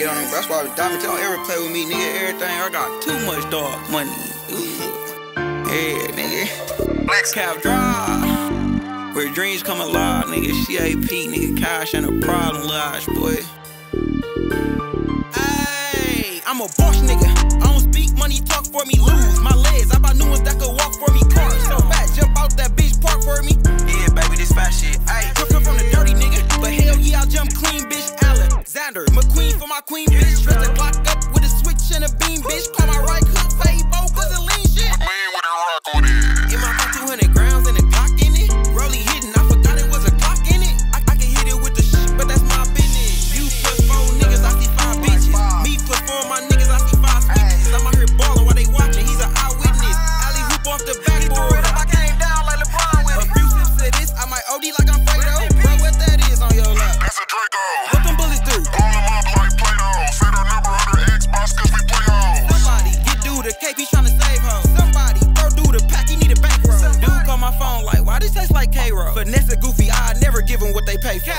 get on them. That's why Diamond don't ever play with me, nigga. Everything I got too much dog money. Yeah, nigga. Black CapDrive. Where dreams come alive, nigga. CAP, nigga. Cash and a problem, Lodge, boy. Hey, I'm a boss, nigga. I don't speak money, talk for me, lose my legs. I buy new ones that could walk for me. Car so fat, jump out that bitch, park for me. Yeah, baby, this fat shit. Ayy, come from the dirty nigga, but hell yeah, I jump clean, bitch. Alexander, McQueen queen, bitch. payroll. Finesse goofy, I never give them what they pay for.